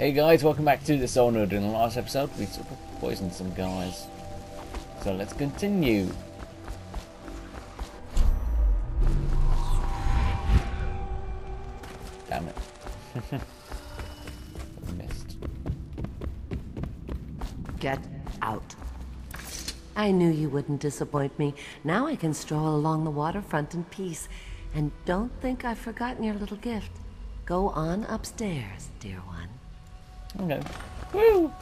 Hey guys, welcome back to the Soul Dishonored. In the last episode, we sort of poisoned some guys. So let's continue. Damn it. Missed. Get out. I knew you wouldn't disappoint me. Now I can stroll along the waterfront in peace. And don't think I've forgotten your little gift. Go on upstairs, dear one. Okay. Woo!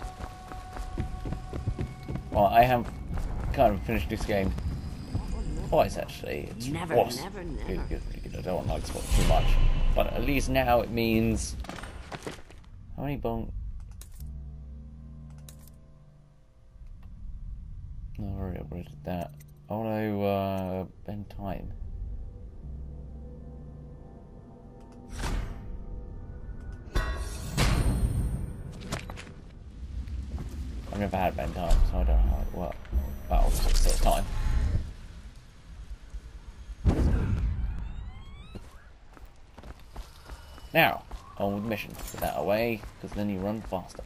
Well, I have kind of finished this game twice actually. It's Never, was never, never. good, really good. I don't want to like spoil too much, but at least now it means how many bone? No, I already upgraded that. I want to uh, bend time. I've never had bend time, so I don't know how it works. Well, obviously it's still time. Now, on mission. Put that away, because then you run faster.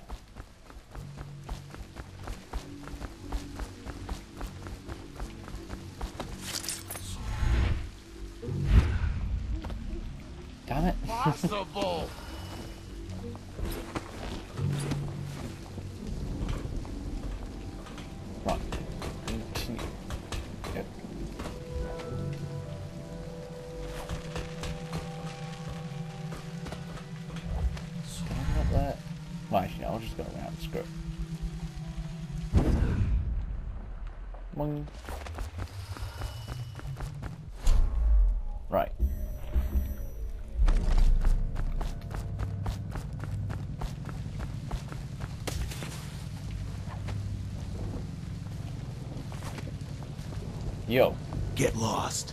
Damn it. Possible. Just go around. Screw it. Boing. Right. Yo, Get lost.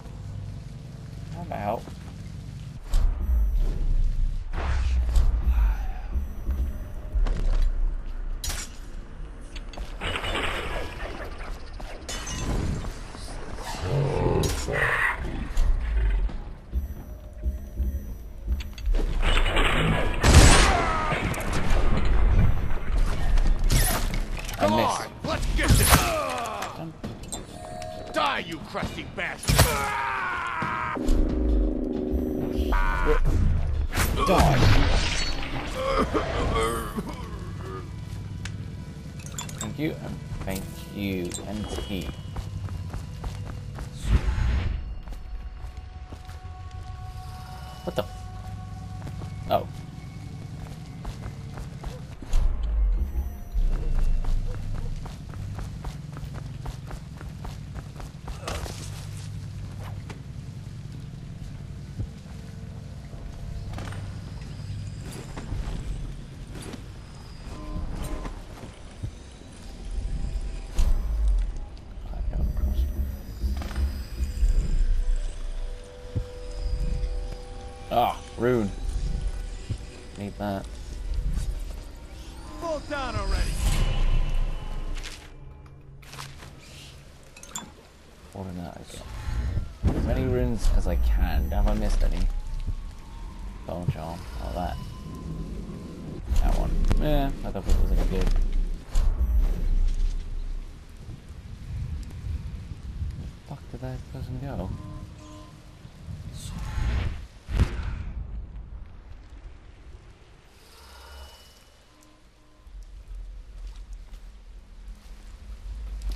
Rune. Need that. Fall down already. What did that again? As many runes as I can. Have I missed any? Bone charm.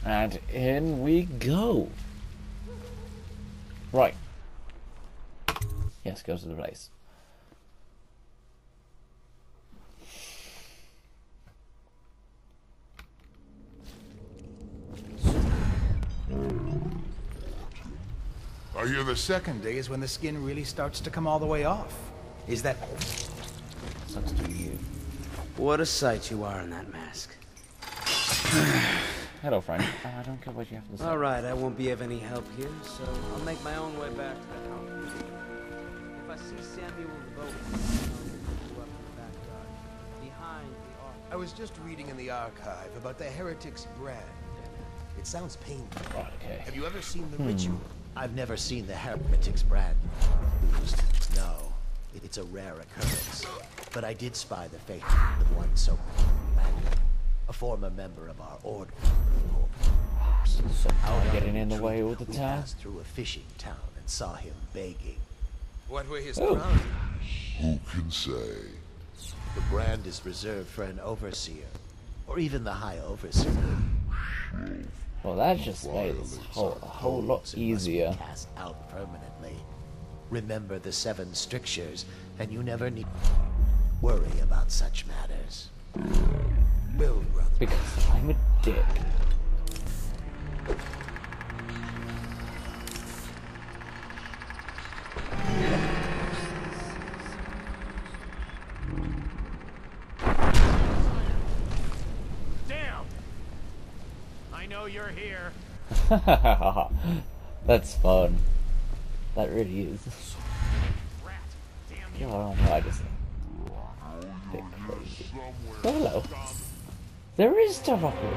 And in we go. Right. Yes, go to the place. Are you the second Day is when the skin really starts to come all the way off. Is that... Sucks to you. What a sight you are in that mask. Hello, friend. Uh, I don't care what you have to say. All right, I won't be of any help here, so I'll make my own way back to the house. If I see Samuel Vogt, I'll pick you up in the back garden, behind the ark. I was just reading in the archive about the heretic's brand. It sounds painful. Right, okay. Have you ever seen the ritual? I've never seen the heretic's brand used. No, it's a rare occurrence. but I did spy the fate of one so Magnum, a former member of our order. Someone getting in the way all the We time. passed through a fishing town and saw him begging. What were his Oh. crimes? Who can say? The brand is reserved for an overseer, or even the high overseer. Well, that just made this whole a whole lot Holds and must be easier. Cast out permanently. Remember the seven strictures, and you never need worry about such matters. Will, brother. Because I'm a dick. Damn! I know you're here. That's fun. That really is. Rat. Damn you. God, I just bit crazy. Oh, hello. There is stuff up here.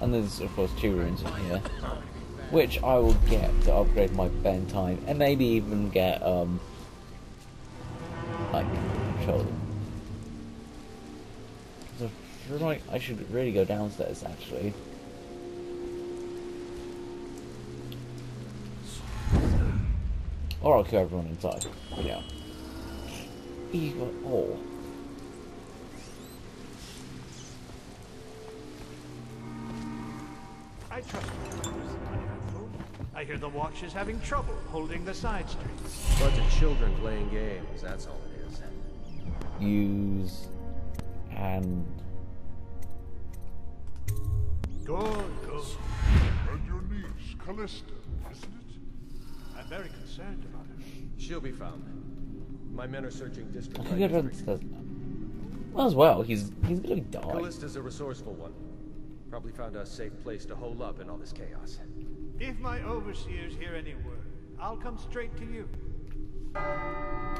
And there's of course two runes in here, which I will get to upgrade my bend time and maybe even get um like control them. 'Cause I like I should really go downstairs actually. Or I'll kill everyone inside. Yeah. Or. Trust you. I hear the watch is having trouble holding the side streets. Bunch of children playing games, that's all it is. Use and Good, good. And your niece, Callista, isn't it? I'm very concerned about her. She'll be found. My men are searching I district could by get district. downstairs. Well, as well, he's he's gonna die. Callista's a resourceful one. Probably found a safe place to hole up in all this chaos. If my overseers hear any word, I'll come straight to you.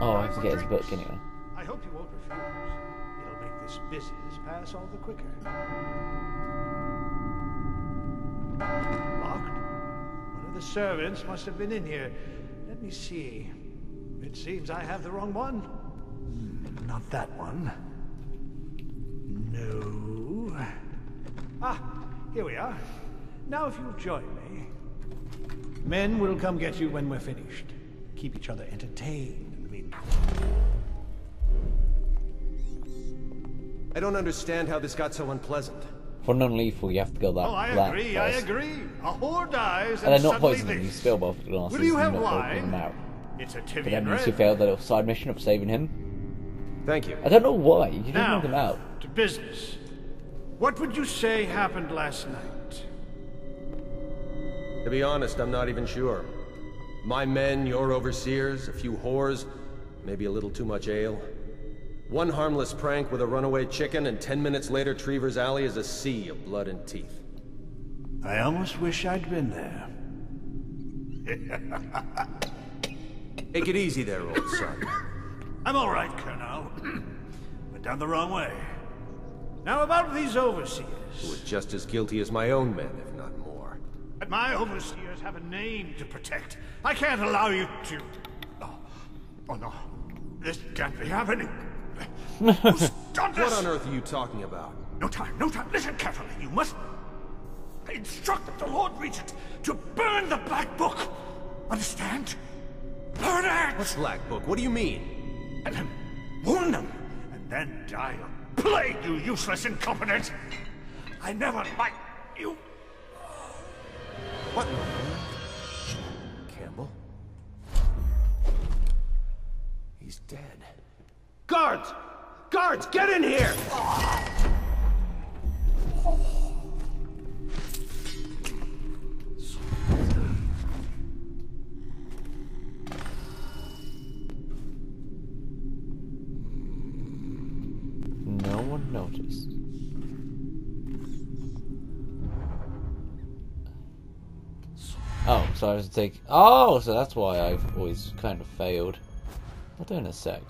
Oh, I have to get his book anyway. I hope you won't refuse. It'll make this business pass all the quicker. Locked? One of the servants must have been in here. Let me see. It seems I have the wrong one. Not that one. No. Ah, here we are. Now if you'll join me. Men will come get you when we're finished. Keep each other entertained in the meantime. I don't understand how this got so unpleasant. For non-lethal, you have to go that Oh, I that agree, I agree. A whore dies, And and, then not suddenly poison them, you this. spill both glasses Will you have not wine? out. It's a But Tivian then you failed the little side mission of saving him. Thank you. I don't know why, you didn't Now, knock him out. to business. What would you say happened last night? To be honest, I'm not even sure. My men, your overseers, a few whores, maybe a little too much ale. One harmless prank with a runaway chicken, and ten minutes later, Trevor's Alley is a sea of blood and teeth. I almost wish I'd been there. Take it easy there, old son. I'm all right, Colonel. Went down the wrong way. Now about these overseers. Who are just as guilty as my own men, if not more. But my overseers have a name to protect. I can't allow you to. Oh, oh no. This can't be happening. What on earth are you talking about? No time, no time. Listen carefully. You must. Instruct the Lord Regent to burn the Black Book. Understand? Burn it! What's Black Book? What do you mean? And then warn them. And then die plague, you useless incompetent! I never liked you. What? Campbell? He's dead. Guards! Guards, get in here! Oh, so I was to take. Oh, so that's why I've always kind of failed. I'll do in a sec.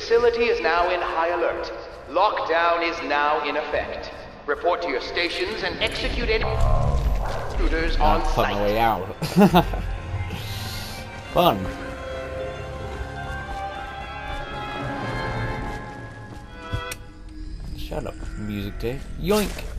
Facility is now in high alert. Lockdown is now in effect. Report to your stations and execute any shooters ah, on I'll find my way out. Fun. Shut up, music Dave. Yoink!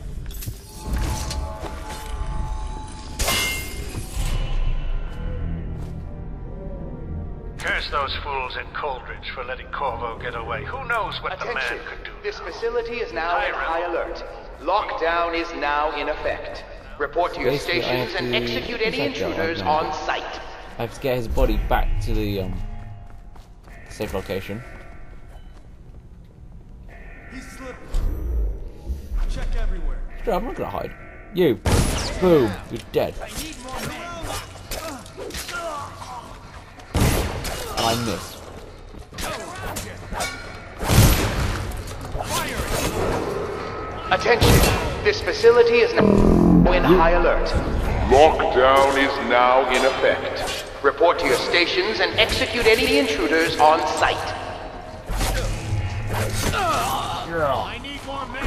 Curse those fools in Coldridge for letting Corvo get away. Who knows what the Attention! man could do? This facility is now in high alert. Lockdown is now in effect. Report to your Basically, stations have and execute any intruders No. on site. I have to get his body back to the um safe location. He's slipping. Check everywhere. Sure, I'm not gonna hide. You. Boom. You're dead. I need. And I miss. Attention! This facility is now in high alert. Lockdown is now in effect. Report to your stations and execute any intruders on site. I need more men.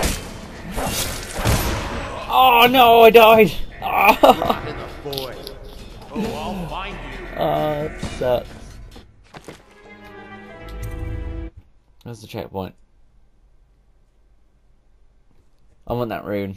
Oh no, I died! In the void. Oh, I'll find you. Ah, that sucks. Where's the checkpoint? I want that rune.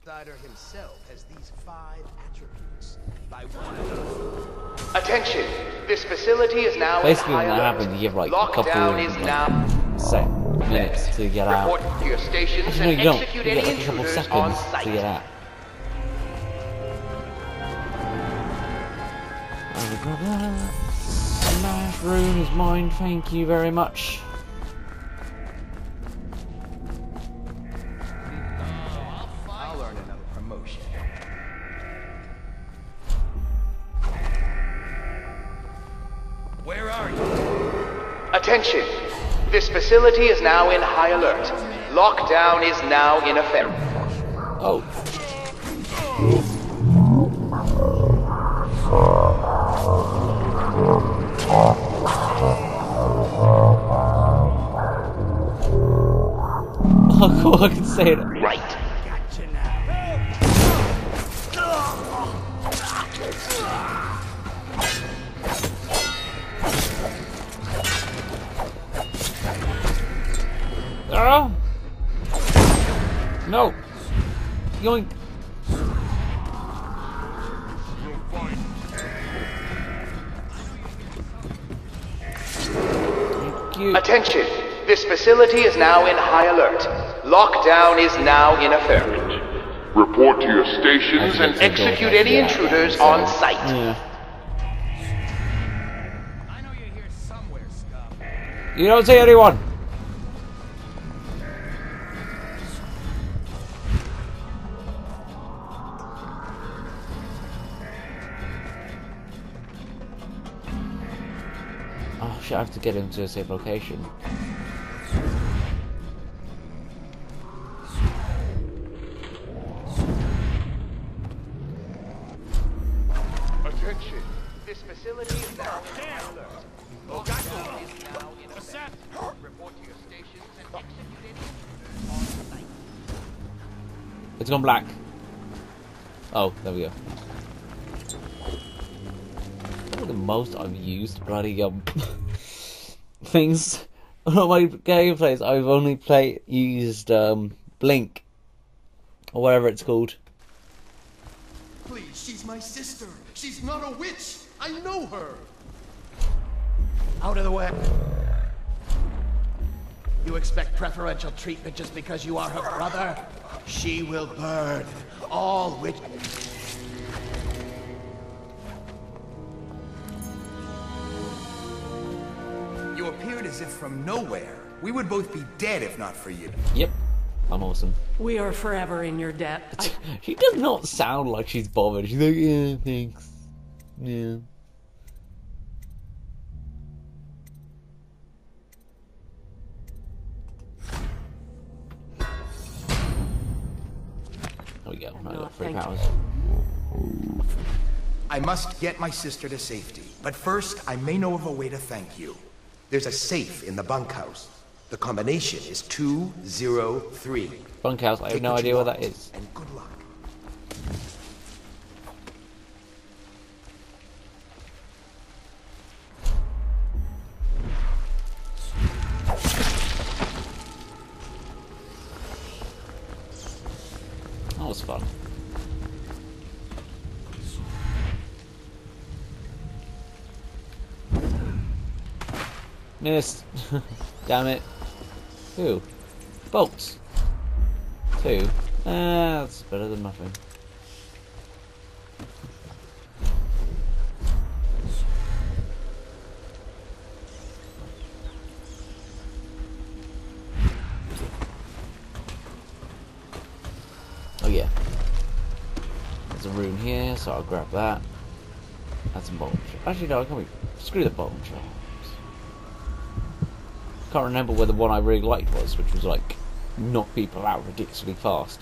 outsider himself has these five attributes by which Attention! This facility is now Basically, in when high that alert. happens, you give like a couple Lockdown of is now. sec minutes to get out. Report to your stations Actually, no, you don't. execute You any get like a couple intruders seconds to get out. Smash rune is mine, thank you very much. I'll earn another promotion. Where are you? Attention! This facility is now in high alert. Lockdown is now in effect. Oh. Oh, say it. Right. Ah! No! Yoink! Attention! This facility is now in high alert. Lockdown is now in effect. Report to your stations and execute any intruders on site. Yeah. I know you're here somewhere, Scum. You don't see anyone! Oh shit, I have to get him to a safe location. There we go. The most I've used bloody um things. On all my gameplays, I've only played used um Blink or whatever it's called. Please, she's my sister. She's not a witch. I know her. Out of the way. You expect preferential treatment just because you are her brother? She will burn. All which. appeared as if from nowhere. We would both be dead if not for you. Yep. I'm awesome. We are forever in your debt. she does not sound like she's bothered. She's like, yeah, thanks. Yeah. There we go. I got three powers. I must get my sister to safety, but first I may know of a way to thank you. There's a safe in the bunkhouse. The combination is 203. Bunkhouse, I have Take no idea what that is. And good luck. Damn it. Two. Bolts. Two. Ah, that's better than nothing. Oh yeah. There's a rune here, so I'll grab that. That's a bolt. Actually, no, I can't be. Screw the bolt. Can't remember where the one I really liked was, which was like knock people out ridiculously fast.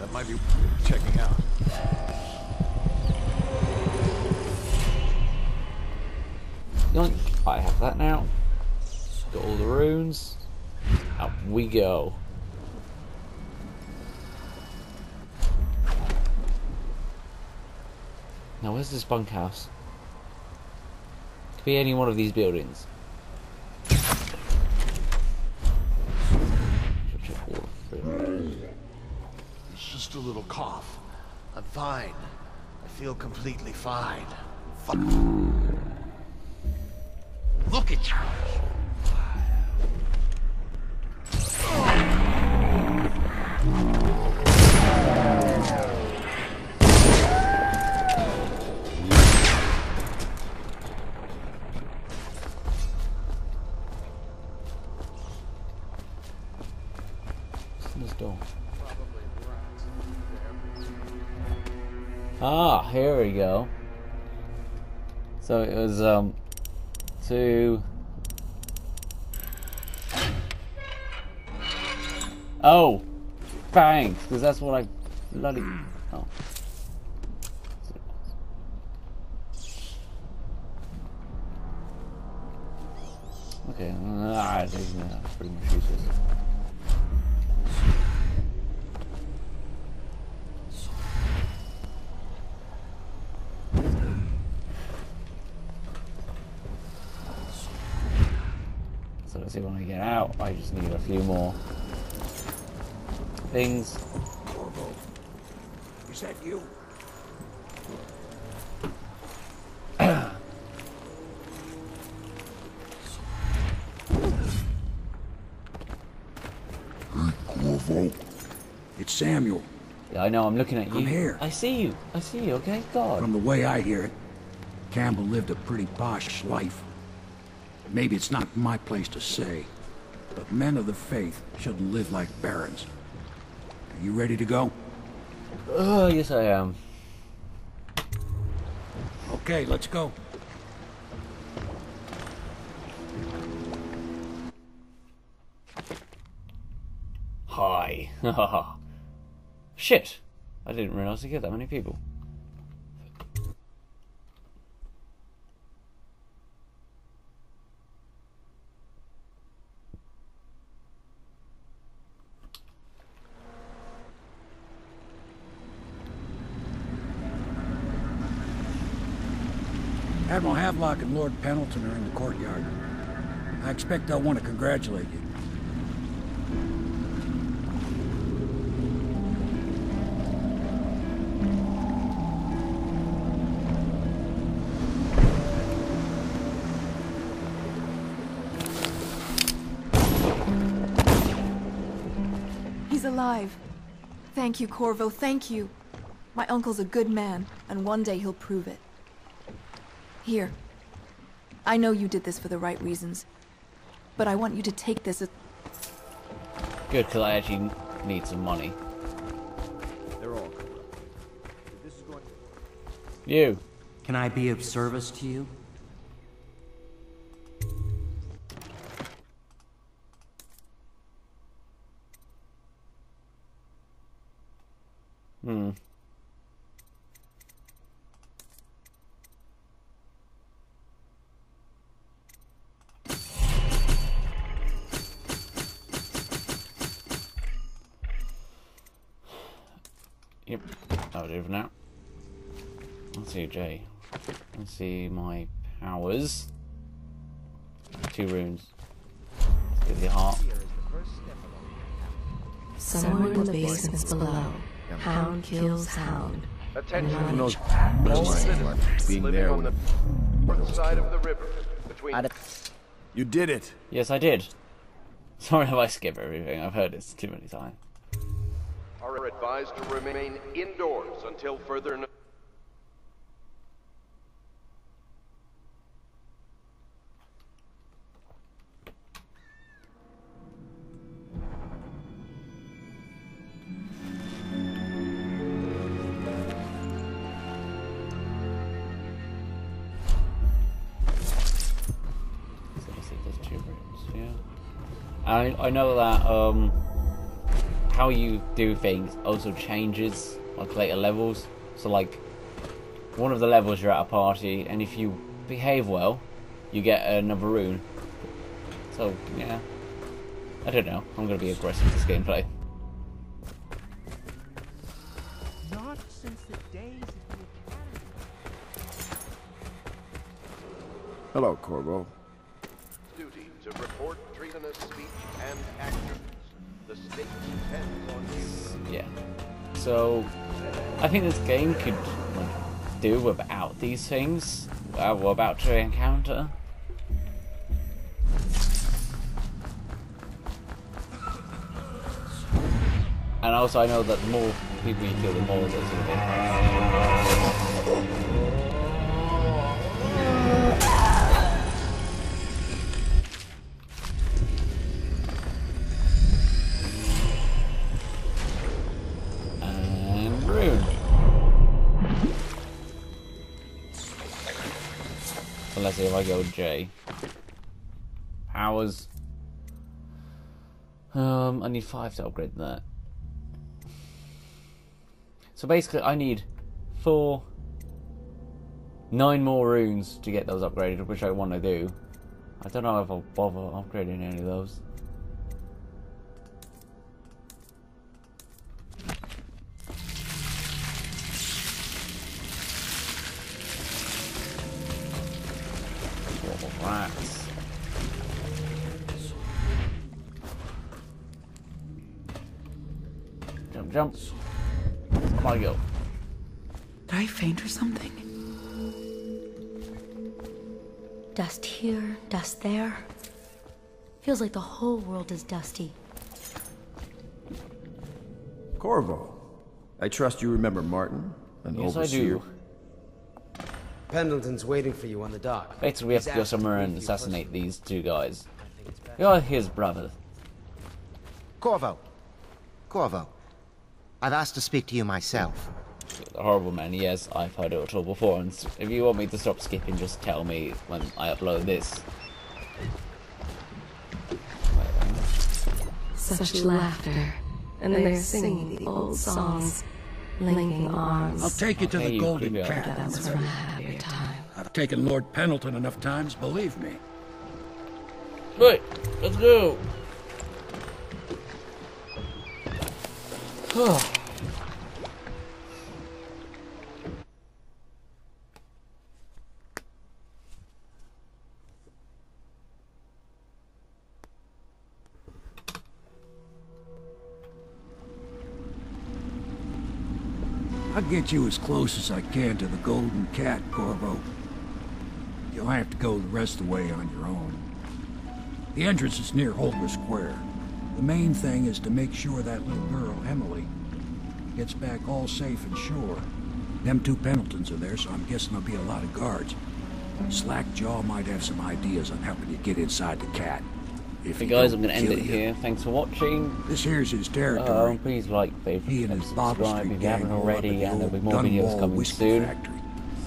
That might be checking out. I have that now. Got all the runes. Up we go. Now, where's this bunkhouse? Could be any one of these buildings. It's just a little cough. I'm fine. I feel completely fine. This door? Ah, here we go. So it was um two. Oh, Thanks, Because that's what I bloody. Oh. Okay, is uh, pretty much useless. So let's see when I get out. I just need a few more things. Is that you? Corvo. It's Samuel. Yeah, I know. I'm looking at you. I'm here. I see you. I see you. Okay, God. From the way I hear it, Campbell lived a pretty posh life. Maybe it's not my place to say, but men of the faith shouldn't live like barons. Are you ready to go? Oh, yes, I am. Okay, let's go. Hi. Shit. I didn't realize I get that many people. Havelock and Lord Pendleton are in the courtyard. I expect they'll want to congratulate you. He's alive. Thank you, Corvo, thank you. My uncle's a good man, and one day he'll prove it. Here. I know you did this for the right reasons, but I want you to take this as... Good, because I actually need some money. They're all You. Can I be of service to you? Yep, that'll do for now. Let's see, Jay. Let's see my powers. Two runes. Let's get the heart. Somewhere in the basements below, hound kills hound. Attention. Who knows All citizens being there on the north side of the river between You did it. Yes, I did. Sorry if I skip everything. I've heard this too many times. Are advised to remain indoors until further no- So let's see, there's two rooms, yeah. I I know that um how you do things also changes like later levels. So like one of the levels you're at a party and if you behave well, you get another rune. So yeah. I don't know. I'm gonna be aggressive this gameplay. Not since the days of Hello, Corvo. Yeah. So I think this game could like do without these things uh, we're about to encounter. And also, I know that the more people you kill, the more there's going to be. See if I go J. Powers. Um, I need five to upgrade that. So basically, I need four, nine more runes to get those upgraded, which I want to do. I don't know if I'll bother upgrading any of those. Here, there. Feels like the whole world is dusty. Corvo. I trust you remember Martin, an Yes, I overseer. do. Pendleton's waiting for you on the dock. Basically, we have He's to go somewhere and you assassinate these two guys. You're his brother. Corvo. Corvo. I've asked to speak to you myself. The horrible man, yes, I've heard it all before, and if you want me to stop skipping, just tell me when I upload this. Such laughter. And then they're singing the old songs, linking arms. I'll take you to the Golden creepy Cat. That's from a happier time. I've taken Lord Pendleton enough times, believe me. Right, let's go. Oh. I'll get you as close as I can to the Golden Cat, Corvo. You'll have to go the rest of the way on your own. The entrance is near Holger Square. The main thing is to make sure that little girl, Emily, gets back all safe and sure. Them two Pendletons are there, so I'm guessing there'll be a lot of guards. Slackjaw might have some ideas on helping you get inside the cat. If he guys, I'm going to end it you. here. Thanks for watching. This here's his territory. Um, please like, favorite, He and his subscribe if you haven't gang all up already, the and there'll be more videos coming soon. Factory.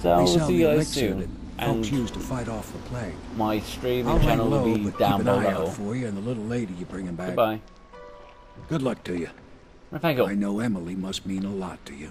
So sell see you guys soon. And folks use to fight off the plague. my streaming I'll channel will be but down keep an eye below. for you and the little lady you bringing back. Goodbye. Good luck to you. Thank you. I know Emily must mean a lot to you.